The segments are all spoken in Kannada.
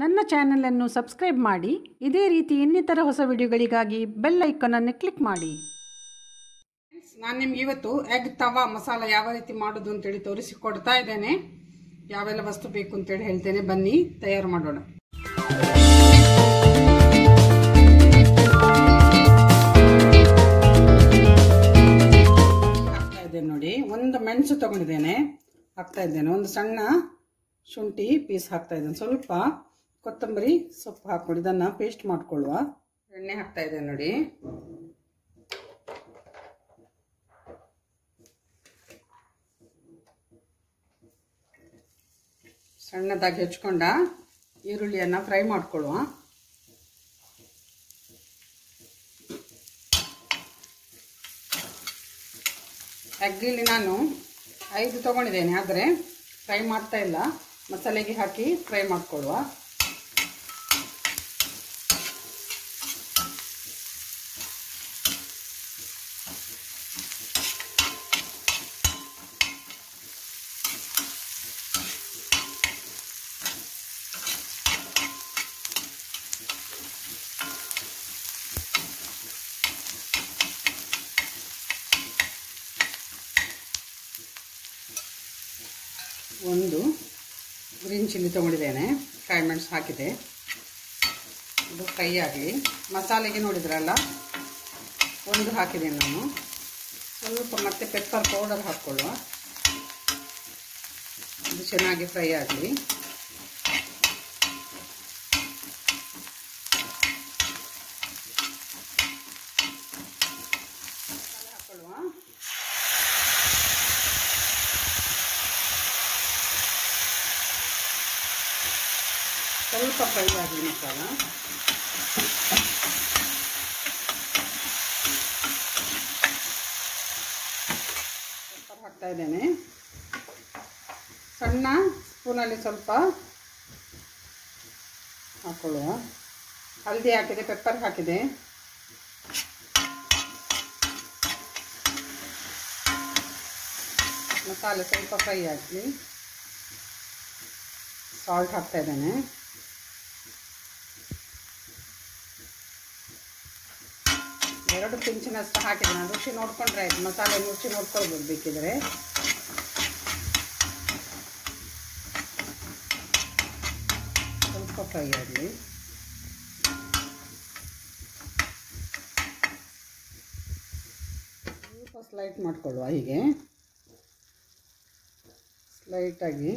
ನನ್ನ ಚಾನಲನ್ನು ಸಬ್ಸ್ಕ್ರೈಬ್ ಮಾಡಿ, ಇದೇ ರೀತಿ ಇನ್ನಿತರ ಹೊಸ ವಿಡಿಯೋಗಳಿಗಾಗಿ ಬೆಲ್ ಐಕಾನನ್ನು ಕ್ಲಿಕ್ ಮಾಡಿ. ನಾನು ನಿಮ್ಗೆ ಇವತ್ತು ಎಗ್ ತವಾ ಮಸಾಲ ಯಾವ ರೀತಿ ಮಾಡೋದು ಅಂತೇಳಿ ತೋರಿಸಿಕೊಡ್ತಾ ಇದ್ದೇನೆ. ಯಾವೆಲ್ಲ ವಸ್ತು ಬೇಕು ಅಂತೇಳಿ ಹೇಳ್ತೇನೆ. ಬನ್ನಿ, ತಯಾರು ಮಾಡೋಣ. ಹಾಕ್ತಾ ನೋಡಿ. ಒಂದು ಮೆಣಸು ತಗೊಂಡಿದ್ದೇನೆ. ಹಾಕ್ತಾ ಇದ್ದೇನೆ. ಒಂದು ಸಣ್ಣ ಶುಂಠಿ ಪೀಸ್ ಹಾಕ್ತಾ ಇದ್ದೇನೆ. ಸ್ವಲ್ಪ ಕೊತ್ತಂಬರಿ ಸೊಪ್ಪು ಹಾಕ್ಕೊಂಡು, ಇದನ್ನು ಪೇಸ್ಟ್ ಮಾಡ್ಕೊಳ್ಳುವ. ಎಣ್ಣೆ ಹಾಕ್ತಾ ಇದೆ ನೋಡಿ. ಸಣ್ಣದಾಗಿ ಹೆಚ್ಕೊಂಡ ಈರುಳ್ಳಿಯನ್ನು ಫ್ರೈ ಮಾಡ್ಕೊಳ್ಳುವ. ಅಗ್ಗಿಲಿ ನಾನು ಐದು ತಗೊಂಡಿದ್ದೇನೆ, ಆದರೆ ಫ್ರೈ ಮಾಡ್ತಾ ಇಲ್ಲ. ಮಸಾಲೆಗೆ ಹಾಕಿ ಫ್ರೈ ಮಾಡ್ಕೊಳ್ಳುವ. ಒಂದು ಗ್ರೀನ್ ಚಿಲ್ಲಿ ತೊಗೊಂಡಿದ್ದೇನೆ. ಕಾಯಿ ಮೆಣಸು ಹಾಕಿದೆ. ಇದು ಫ್ರೈ ಆಗಲಿ. ಮಸಾಲೆಗೆ ನೋಡಿದ್ರಲ್ಲ, ಒಂದು ಹಾಕಿದ್ದೇನೆ ನಾನು. ಸ್ವಲ್ಪ ಮತ್ತೆ ಪೆಪ್ಪರ್ ಪೌಡರ್ ಹಾಕ್ಕೊಳ್ಳುವ. ಇದು ಚೆನ್ನಾಗಿ ಫ್ರೈ ಆಗಲಿ ಹಾಕ್ಕೊಳ್ಳುವ ಸ್ವಲ್ಪ ಫ್ರೈ ಆಗಲಿ ಮಸಾಲ ಪೆಪ್ಪರ್ ಹಾಕ್ತಾ ಇದ್ದೇನೆ ಸಣ್ಣ ಸ್ಪೂನಲ್ಲಿ ಸ್ವಲ್ಪ ಹಾಕೊಳ್ಳುವ ಹಲ್ದಿ ಹಾಕಿದೆ ಪೆಪ್ಪರ್ ಹಾಕಿದೆ ಮಸಾಲೆ ಸ್ವಲ್ಪ ಫ್ರೈ ಆಗಲಿ ಸಾಲ್ಟ್ ಹಾಕ್ತಾ ಇದ್ದೇನೆ ಎರಡು ಪಿಂಚಿನಷ್ಟು ಹಾಕಿದೆ ನಾನು ರುಚಿ ನೋಡ್ಕೊಂಡ್ರೆ ಆಯ್ತು. ಮಸಾಲೆ ರುಚಿ ನೋಡ್ಕೊಳ್ಬೋದು ಬೇಕಿದ್ರೆ. ಸ್ವಲ್ಪ ಫ್ರೈ ಆಗಲಿ. ಸ್ವಲ್ಪ ಸ್ಲೈಟ್ ಮಾಡ್ಕೊಳ್ಳುವ ಹೀಗೆ. ಸ್ಲೈಟಾಗಿ.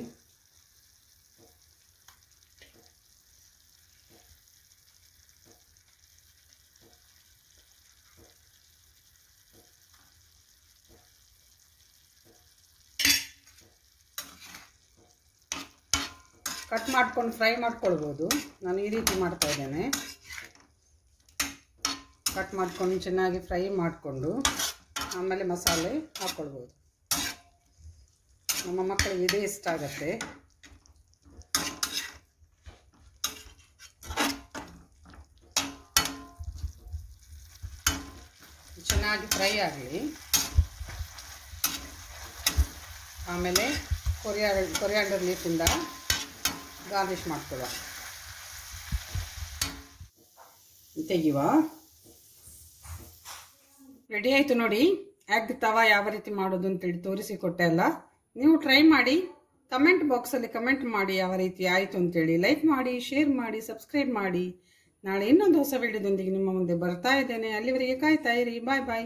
ಕಟ್ ಮಾಡ್ಕೊಂಡು ಫ್ರೈ ಮಾಡ್ಕೊಳ್ಬೋದು. ನಾನು ಈ ರೀತಿ ಮಾಡ್ತಾ ಇದ್ದೇನೆ. ಕಟ್ ಮಾಡ್ಕೊಂಡು ಚೆನ್ನಾಗಿ ಫ್ರೈ ಮಾಡಿಕೊಂಡು ಆಮೇಲೆ ಮಸಾಲೆ ಹಾಕ್ಕೊಳ್ಬೋದು ನಮ್ಮ ಮಕ್ಕಳಿಗೆ ಇದೇ ಇಷ್ಟ ಆಗುತ್ತೆ. ಚೆನ್ನಾಗಿ ಫ್ರೈ ಆಗಲಿ. ಆಮೇಲೆ ಕೊರಿಯಾ ಕೊರಿಯಾಂಡರ್ ಲೀಫಿಂದ ಗಾರ್ನಿಷ್ ಮಾಡ್ಕೊಳ್ಳುವ ತೆಗಿವ ರೆಡಿ ಆಯಿತು ನೋಡಿ. ಎಗ್ ತವ ಯಾವ ರೀತಿ ಮಾಡೋದು ಅಂತೇಳಿ ತೋರಿಸಿಕೊಟ್ಟೆ ಅಲ್ಲ. ನೀವು ಟ್ರೈ ಮಾಡಿ. ಕಮೆಂಟ್ ಬಾಕ್ಸಲ್ಲಿ ಕಮೆಂಟ್ ಮಾಡಿ ಯಾವ ರೀತಿ ಆಯಿತು ಅಂತೇಳಿ ಲೈಕ್ ಮಾಡಿ ಶೇರ್ ಮಾಡಿ ಸಬ್ಸ್ಕ್ರೈಬ್ ಮಾಡಿ. ನಾಳೆ ಇನ್ನೊಂದು ಹೊಸ ವೀಡಿಯೋದೊಂದಿಗೆ ನಿಮ್ಮ ಮುಂದೆ ಬರ್ತಾ ಇದ್ದೇನೆ. ಅಲ್ಲಿವರೆಗೆ ಕಾಯ್ತಾ ಇರಿ. ಬಾಯ್ ಬಾಯ್